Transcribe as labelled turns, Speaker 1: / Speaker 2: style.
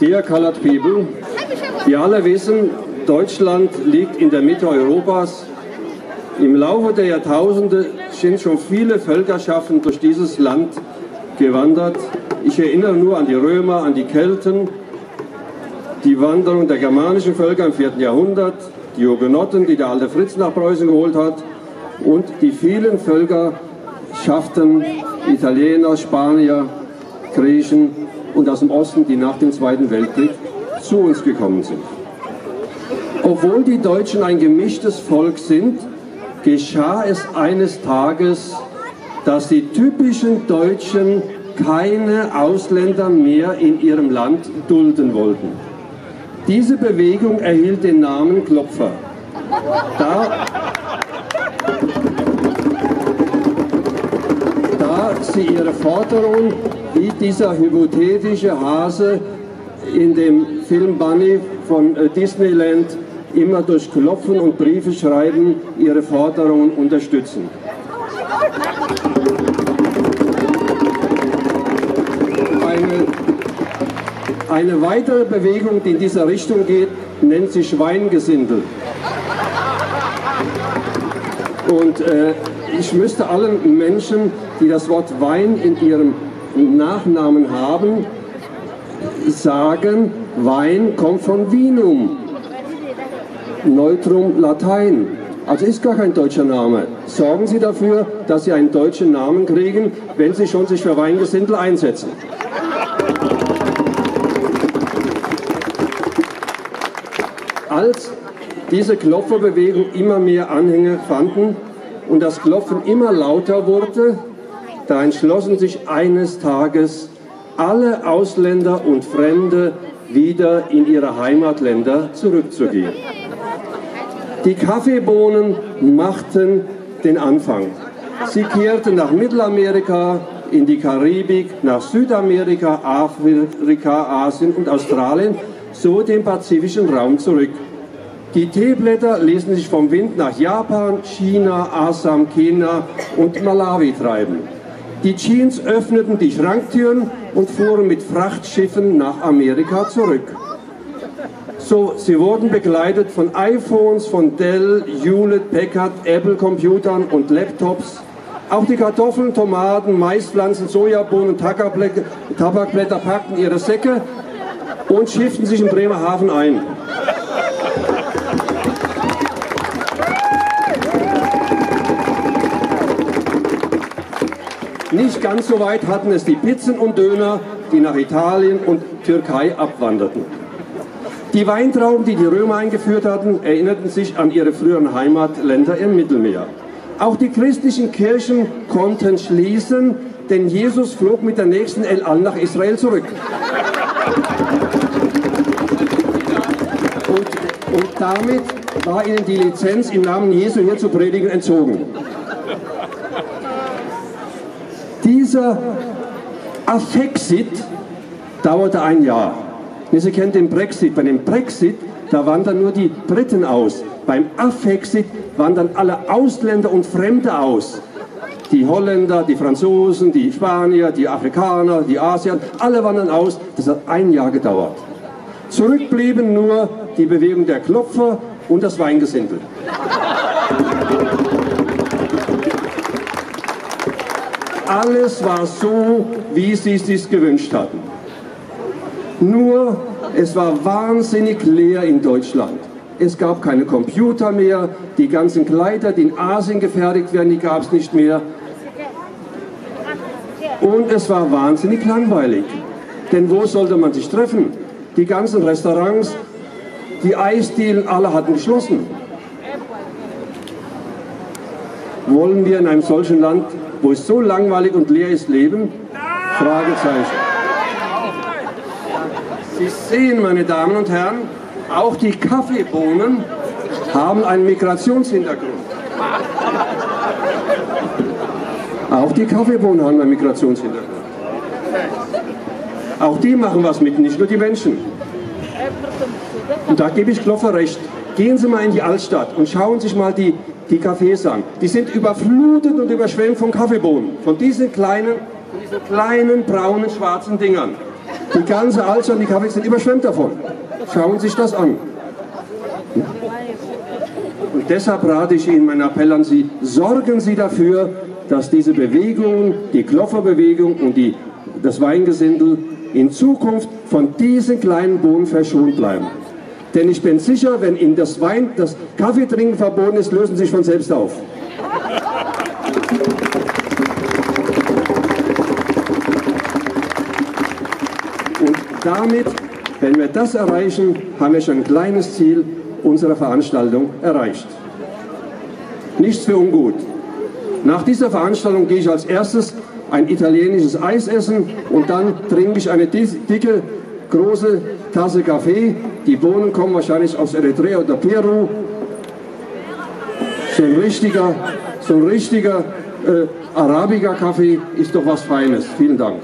Speaker 1: Dear colored people, wir alle wissen, Deutschland liegt in der Mitte Europas. Im Laufe der Jahrtausende sind schon viele Völkerschaften durch dieses Land gewandert. Ich erinnere nur an die Römer, an die Kelten, die Wanderung der germanischen Völker im 4. Jahrhundert, die Hugenotten, die der alte Fritz nach Preußen geholt hat und die vielen Völkerschaften, Italiener, Spanier, Griechen, und aus dem Osten, die nach dem Zweiten Weltkrieg zu uns gekommen sind. Obwohl die Deutschen ein gemischtes Volk sind, geschah es eines Tages, dass die typischen Deutschen keine Ausländer mehr in ihrem Land dulden wollten. Diese Bewegung erhielt den Namen Klopfer. Da, da sie ihre Forderung wie dieser hypothetische Hase in dem Film Bunny von äh, Disneyland immer durch Klopfen und Briefe schreiben ihre Forderungen unterstützen. Eine, eine weitere Bewegung, die in dieser Richtung geht, nennt sich Schweingesindel. Und äh, ich müsste allen Menschen, die das Wort Wein in ihrem Nachnamen haben, sagen, Wein kommt von Vinum, Neutrum Latein. Also ist gar kein deutscher Name. Sorgen Sie dafür, dass Sie einen deutschen Namen kriegen, wenn Sie schon sich für Weingesindel einsetzen. Als diese Klopferbewegung immer mehr Anhänger fanden und das Klopfen immer lauter wurde, da entschlossen sich eines Tages alle Ausländer und Fremde wieder in ihre Heimatländer zurückzugehen. Die Kaffeebohnen machten den Anfang. Sie kehrten nach Mittelamerika, in die Karibik, nach Südamerika, Afrika, Asien und Australien, so den pazifischen Raum zurück. Die Teeblätter ließen sich vom Wind nach Japan, China, Assam, Kenia und Malawi treiben. Die Jeans öffneten die Schranktüren und fuhren mit Frachtschiffen nach Amerika zurück. So, sie wurden begleitet von iPhones, von Dell, Hewlett, Packard, Apple-Computern und Laptops. Auch die Kartoffeln, Tomaten, Maispflanzen, Sojabohnen, Tabakblätter packten ihre Säcke und schifften sich in Bremerhaven ein. Nicht ganz so weit hatten es die Pizzen und Döner, die nach Italien und Türkei abwanderten. Die Weintrauben, die die Römer eingeführt hatten, erinnerten sich an ihre früheren Heimatländer im Mittelmeer. Auch die christlichen Kirchen konnten schließen, denn Jesus flog mit der nächsten El Al nach Israel zurück. Und, und damit war ihnen die Lizenz, im Namen Jesu hier zu predigen, entzogen. Dieser Affexit dauerte ein Jahr. Sie kennen den Brexit. Bei dem Brexit, da wandern nur die Briten aus. Beim Affexit wandern alle Ausländer und Fremde aus. Die Holländer, die Franzosen, die Spanier, die Afrikaner, die Asier, alle wandern aus. Das hat ein Jahr gedauert. Zurück blieben nur die Bewegung der Klopfer und das Weingesindel. Alles war so, wie sie es sich gewünscht hatten. Nur, es war wahnsinnig leer in Deutschland. Es gab keine Computer mehr, die ganzen Kleider, die in Asien gefertigt werden, die gab es nicht mehr. Und es war wahnsinnig langweilig. Denn wo sollte man sich treffen? Die ganzen Restaurants, die Eisdielen, alle hatten geschlossen. Wollen wir in einem solchen Land wo es so langweilig und leer ist, leben? Fragezeichen. Sie sehen, meine Damen und Herren, auch die Kaffeebohnen haben einen Migrationshintergrund. Auch die Kaffeebohnen haben einen Migrationshintergrund. Auch die machen was mit, nicht nur die Menschen. Und da gebe ich Kloffer recht. Gehen Sie mal in die Altstadt und schauen sich mal die die Cafés an. Die sind überflutet und überschwemmt von Kaffeebohnen, von diesen kleinen, von diesen kleinen braunen, schwarzen Dingern. Die ganze Altstadt, die Cafés sind überschwemmt davon. Schauen Sie sich das an. Und deshalb rate ich Ihnen, mein Appell an Sie, sorgen Sie dafür, dass diese Bewegungen, die Klofferbewegung und die, das Weingesindel in Zukunft von diesen kleinen Bohnen verschont bleiben. Denn ich bin sicher, wenn Ihnen das Wein, das Kaffeetrinken verboten ist, lösen Sie sich von selbst auf. Und damit, wenn wir das erreichen, haben wir schon ein kleines Ziel unserer Veranstaltung erreicht. Nichts für ungut. Nach dieser Veranstaltung gehe ich als erstes ein italienisches Eis essen und dann trinke ich eine dicke, große Tasse Kaffee. Die Bohnen kommen wahrscheinlich aus Eritrea oder Peru. So ein richtiger, so ein richtiger äh, Arabica-Kaffee ist doch was Feines. Vielen Dank.